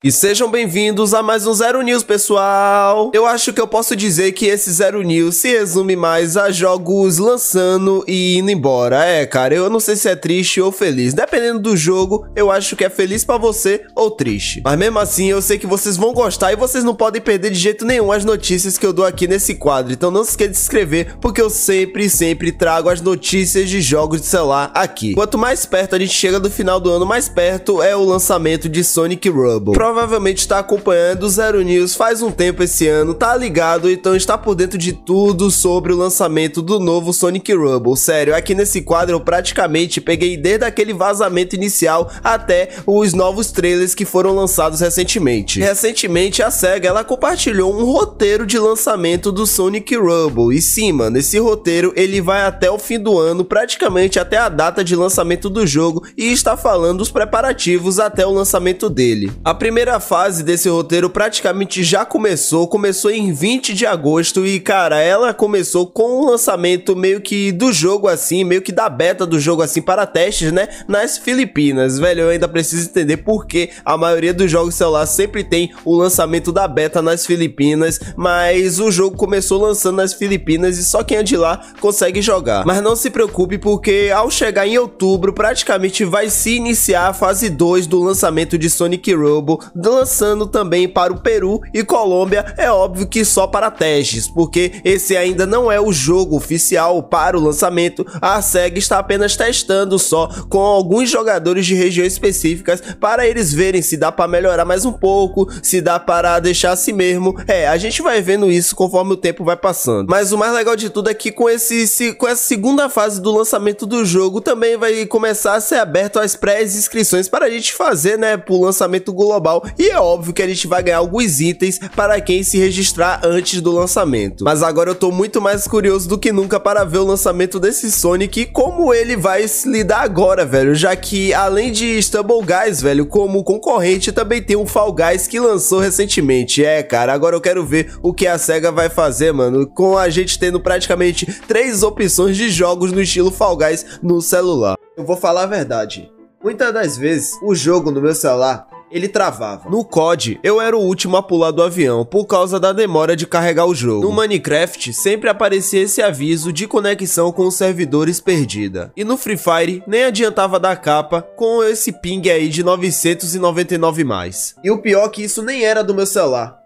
E sejam bem-vindos a mais um Zero News, pessoal! Eu acho que eu posso dizer que esse Zero News se resume mais a jogos lançando e indo embora. É, cara, eu não sei se é triste ou feliz. Dependendo do jogo, eu acho que é feliz pra você ou triste. Mas mesmo assim, eu sei que vocês vão gostar e vocês não podem perder de jeito nenhum as notícias que eu dou aqui nesse quadro. Então não se esqueça de se inscrever, porque eu sempre, sempre trago as notícias de jogos de celular aqui. Quanto mais perto a gente chega do final do ano, mais perto é o lançamento de Sonic Rubble provavelmente está acompanhando o Zero News faz um tempo esse ano, tá ligado, então está por dentro de tudo sobre o lançamento do novo Sonic Rumble. Sério, aqui nesse quadro eu praticamente peguei desde aquele vazamento inicial até os novos trailers que foram lançados recentemente. Recentemente a SEGA ela compartilhou um roteiro de lançamento do Sonic Rumble. E sim, mano, esse roteiro ele vai até o fim do ano, praticamente até a data de lançamento do jogo e está falando dos preparativos até o lançamento dele. A primeira primeira fase desse roteiro praticamente já começou, começou em 20 de agosto e, cara, ela começou com o lançamento meio que do jogo assim, meio que da beta do jogo assim para testes, né, nas Filipinas. Velho, eu ainda preciso entender por que a maioria dos jogos celular sempre tem o lançamento da beta nas Filipinas, mas o jogo começou lançando nas Filipinas e só quem é de lá consegue jogar. Mas não se preocupe porque ao chegar em outubro, praticamente vai se iniciar a fase 2 do lançamento de Sonic Robo lançando também para o Peru e Colômbia, é óbvio que só para testes, porque esse ainda não é o jogo oficial para o lançamento, a SEGA está apenas testando só com alguns jogadores de regiões específicas para eles verem se dá para melhorar mais um pouco, se dá para deixar assim mesmo. É, a gente vai vendo isso conforme o tempo vai passando. Mas o mais legal de tudo é que com, esse, com essa segunda fase do lançamento do jogo também vai começar a ser aberto as pré-inscrições para a gente fazer, né, para o lançamento global e é óbvio que a gente vai ganhar alguns itens para quem se registrar antes do lançamento. Mas agora eu tô muito mais curioso do que nunca para ver o lançamento desse Sonic e como ele vai se lidar agora, velho, já que além de Stumble Guys, velho, como concorrente também tem um Fall Guys que lançou recentemente. É, cara, agora eu quero ver o que a SEGA vai fazer, mano, com a gente tendo praticamente três opções de jogos no estilo Fall Guys no celular. Eu vou falar a verdade. Muitas das vezes, o jogo no meu celular ele travava. No COD, eu era o último a pular do avião por causa da demora de carregar o jogo. No Minecraft, sempre aparecia esse aviso de conexão com os servidores perdida. E no Free Fire, nem adiantava dar capa com esse ping aí de 999 mais. E o pior é que isso nem era do meu celular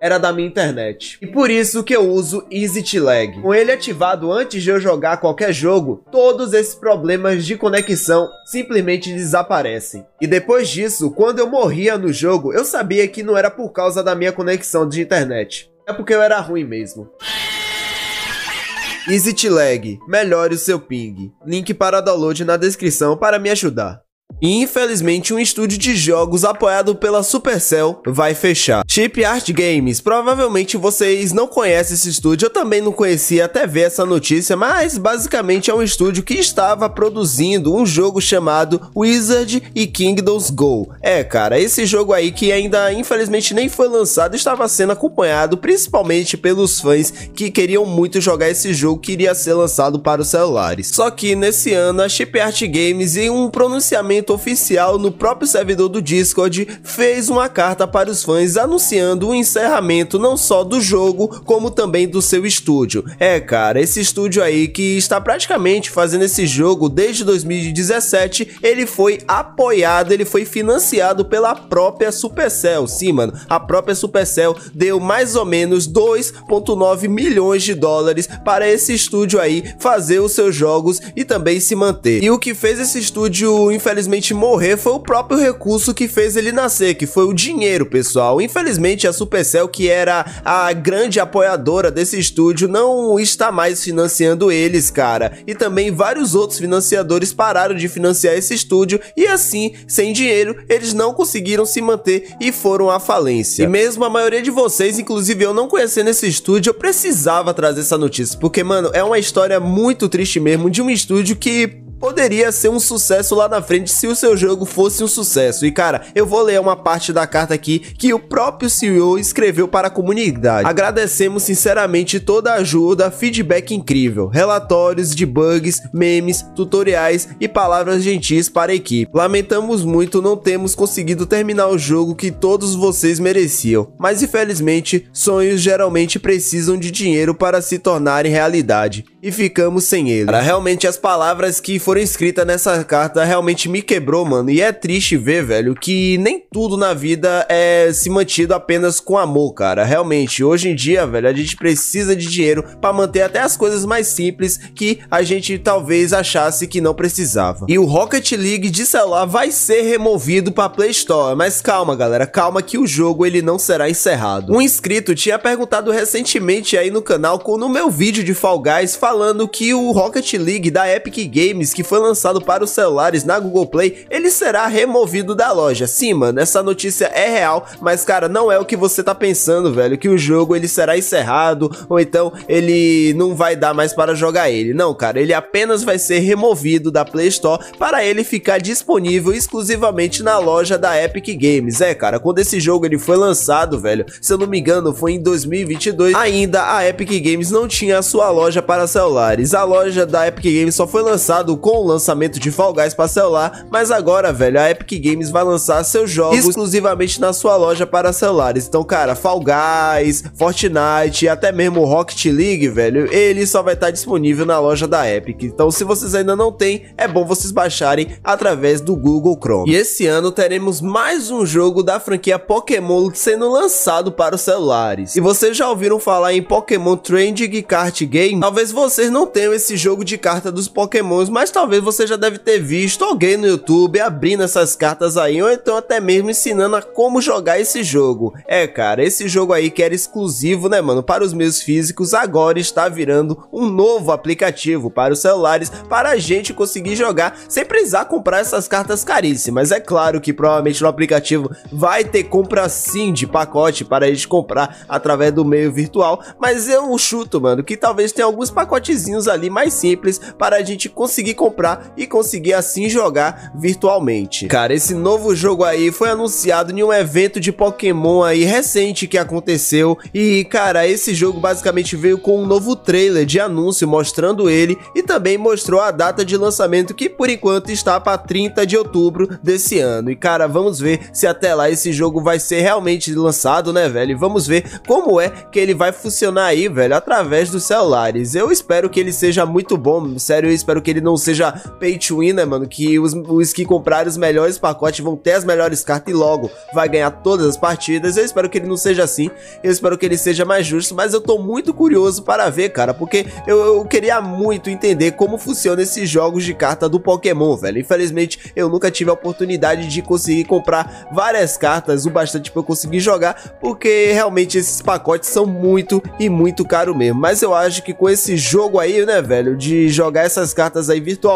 era da minha internet. E por isso que eu uso EasyTlag. Com ele ativado antes de eu jogar qualquer jogo, todos esses problemas de conexão simplesmente desaparecem. E depois disso, quando eu morria no jogo, eu sabia que não era por causa da minha conexão de internet. É porque eu era ruim mesmo. EasyTlag, melhore o seu ping. Link para download na descrição para me ajudar. E infelizmente um estúdio de jogos apoiado pela Supercell vai fechar. Chip Art Games, provavelmente vocês não conhecem esse estúdio, eu também não conhecia até ver essa notícia, mas basicamente é um estúdio que estava produzindo um jogo chamado Wizard e Kingdoms Go. É, cara, esse jogo aí que ainda infelizmente nem foi lançado estava sendo acompanhado principalmente pelos fãs que queriam muito jogar esse jogo que iria ser lançado para os celulares. Só que nesse ano a Chip Art Games em um pronunciamento oficial no próprio servidor do Discord fez uma carta para os fãs anunciando o encerramento não só do jogo, como também do seu estúdio. É, cara, esse estúdio aí que está praticamente fazendo esse jogo desde 2017, ele foi apoiado, ele foi financiado pela própria Supercell. Sim, mano, a própria Supercell deu mais ou menos 2.9 milhões de dólares para esse estúdio aí fazer os seus jogos e também se manter. E o que fez esse estúdio, infelizmente, morrer foi o próprio recurso que fez ele nascer, que foi o dinheiro, pessoal. Infelizmente a Supercell, que era a grande apoiadora desse estúdio, não está mais financiando eles, cara. E também vários outros financiadores pararam de financiar esse estúdio e assim, sem dinheiro, eles não conseguiram se manter e foram à falência. E mesmo a maioria de vocês, inclusive eu não conhecendo esse estúdio, eu precisava trazer essa notícia, porque mano, é uma história muito triste mesmo de um estúdio que poderia ser um sucesso lá na frente se o seu jogo fosse um sucesso. E cara, eu vou ler uma parte da carta aqui que o próprio CEO escreveu para a comunidade. Agradecemos sinceramente toda a ajuda, feedback incrível, relatórios de bugs, memes, tutoriais e palavras gentis para a equipe. Lamentamos muito não termos conseguido terminar o jogo que todos vocês mereciam, mas infelizmente sonhos geralmente precisam de dinheiro para se tornarem realidade e ficamos sem ele. Cara, realmente as palavras que foram escritas nessa carta realmente me quebrou, mano. E é triste ver, velho, que nem tudo na vida é se mantido apenas com amor, cara. Realmente, hoje em dia, velho, a gente precisa de dinheiro para manter até as coisas mais simples que a gente talvez achasse que não precisava. E o Rocket League de celular vai ser removido para Play Store, mas calma, galera, calma que o jogo ele não será encerrado. Um inscrito tinha perguntado recentemente aí no canal, no meu vídeo de Fall Guys, falando que o Rocket League da Epic Games, que foi lançado para os celulares na Google Play, ele será removido da loja. Sim, mano, essa notícia é real, mas cara, não é o que você tá pensando, velho, que o jogo ele será encerrado ou então ele não vai dar mais para jogar ele. Não, cara, ele apenas vai ser removido da Play Store para ele ficar disponível exclusivamente na loja da Epic Games. É, cara, quando esse jogo ele foi lançado, velho, se eu não me engano, foi em 2022, ainda a Epic Games não tinha a sua loja para celulares. A loja da Epic Games só foi lançado com o lançamento de Fall Guys para celular, mas agora, velho, a Epic Games vai lançar seus jogos exclusivamente na sua loja para celulares. Então, cara, Fall Guys, Fortnite e até mesmo Rocket League, velho, ele só vai estar disponível na loja da Epic. Então, se vocês ainda não têm, é bom vocês baixarem através do Google Chrome. E esse ano teremos mais um jogo da franquia Pokémon sendo lançado para os celulares. E vocês já ouviram falar em Pokémon Trending Card Game? Talvez vocês não tenham esse jogo de carta dos Pokémons, mas talvez você já deve ter visto alguém no YouTube abrindo essas cartas aí, ou então até mesmo ensinando a como jogar esse jogo. É, cara, esse jogo aí que era exclusivo, né, mano, para os meus físicos, agora está virando um novo aplicativo para os celulares, para a gente conseguir jogar sem precisar comprar essas cartas caríssimas. É claro que provavelmente no aplicativo vai ter compra sim de pacote para a gente comprar através do meio virtual, mas eu chuto, mano, que talvez tenha alguns pacotezinhos ali mais simples para a gente conseguir comprar e conseguir assim jogar virtualmente. Cara, esse novo jogo aí foi anunciado em um evento de Pokémon aí recente que aconteceu e, cara, esse jogo basicamente veio com um novo trailer de anúncio mostrando ele e também mostrou a data de lançamento que por enquanto está para 30 de outubro desse ano. E, cara, vamos ver se até lá esse jogo vai ser realmente lançado, né, velho? E vamos ver como é que ele vai funcionar aí, velho, através dos celulares. Eu espero que ele seja muito bom, sério, eu espero que ele não seja pay to win, né, mano? Que os, os que comprarem os melhores pacotes vão ter as melhores cartas e logo vai ganhar todas as partidas. Eu espero que ele não seja assim, eu espero que ele seja mais justo, mas eu tô muito curioso para ver, cara, porque eu, eu queria muito entender como funciona esses jogos de carta do Pokémon, velho. Infelizmente, eu nunca tive a oportunidade de conseguir comprar várias cartas o bastante para eu conseguir jogar, porque realmente esses pacotes são muito e muito caro mesmo. Mas eu acho que com esse jogo aí, né, velho, de jogar essas cartas aí virtualmente,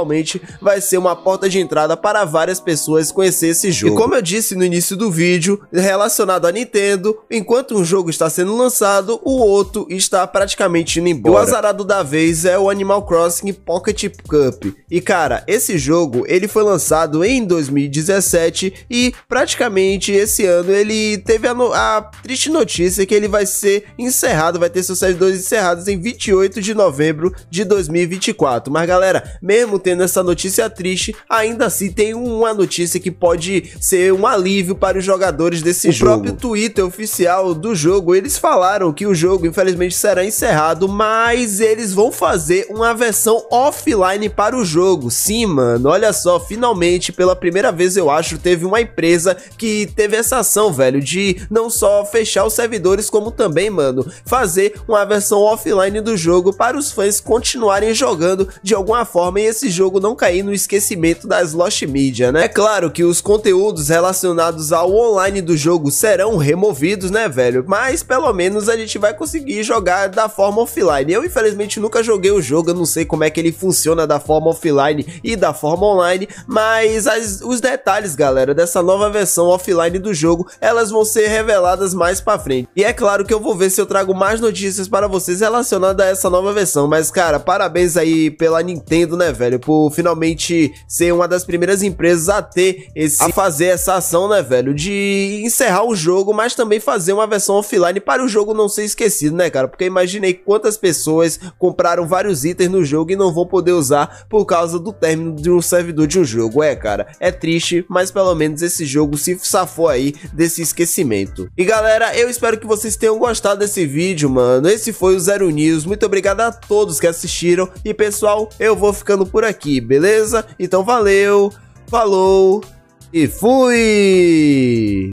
vai ser uma porta de entrada para várias pessoas conhecer esse jogo. E como eu disse no início do vídeo, relacionado a Nintendo, enquanto um jogo está sendo lançado, o outro está praticamente indo embora. E o azarado da vez é o Animal Crossing Pocket Cup. E cara, esse jogo, ele foi lançado em 2017 e praticamente esse ano ele teve a, no a triste notícia que ele vai ser encerrado, vai ter seus servidores encerrados em 28 de novembro de 2024. Mas galera, mesmo tendo essa notícia triste, ainda assim tem uma notícia que pode ser um alívio para os jogadores desse o jogo. O próprio Twitter oficial do jogo, eles falaram que o jogo infelizmente será encerrado, mas eles vão fazer uma versão offline para o jogo. Sim, mano, olha só, finalmente pela primeira vez eu acho teve uma empresa que teve essa ação, velho, de não só fechar os servidores como também, mano, fazer uma versão offline do jogo para os fãs continuarem jogando de alguma forma e esse jogo não cair no esquecimento das Lost Media, né? É claro que os conteúdos relacionados ao online do jogo serão removidos, né, velho? Mas pelo menos a gente vai conseguir jogar da forma offline. Eu, infelizmente, nunca joguei o jogo, eu não sei como é que ele funciona da forma offline e da forma online, mas as, os detalhes, galera, dessa nova versão offline do jogo, elas vão ser reveladas mais pra frente. E é claro que eu vou ver se eu trago mais notícias para vocês relacionadas a essa nova versão, mas cara, parabéns aí pela Nintendo, né, velho? Velho, por finalmente ser uma das primeiras empresas a ter esse a fazer essa ação, né, velho, de encerrar o jogo, mas também fazer uma versão offline para o jogo não ser esquecido, né, cara? Porque imaginei quantas pessoas compraram vários itens no jogo e não vão poder usar por causa do término de um servidor de um jogo. É, cara, é triste, mas pelo menos esse jogo se safou aí desse esquecimento. E galera, eu espero que vocês tenham gostado desse vídeo, mano. Esse foi o Zero News. Muito obrigado a todos que assistiram. E pessoal, eu vou ficando por aqui, beleza? Então valeu, falou e fui!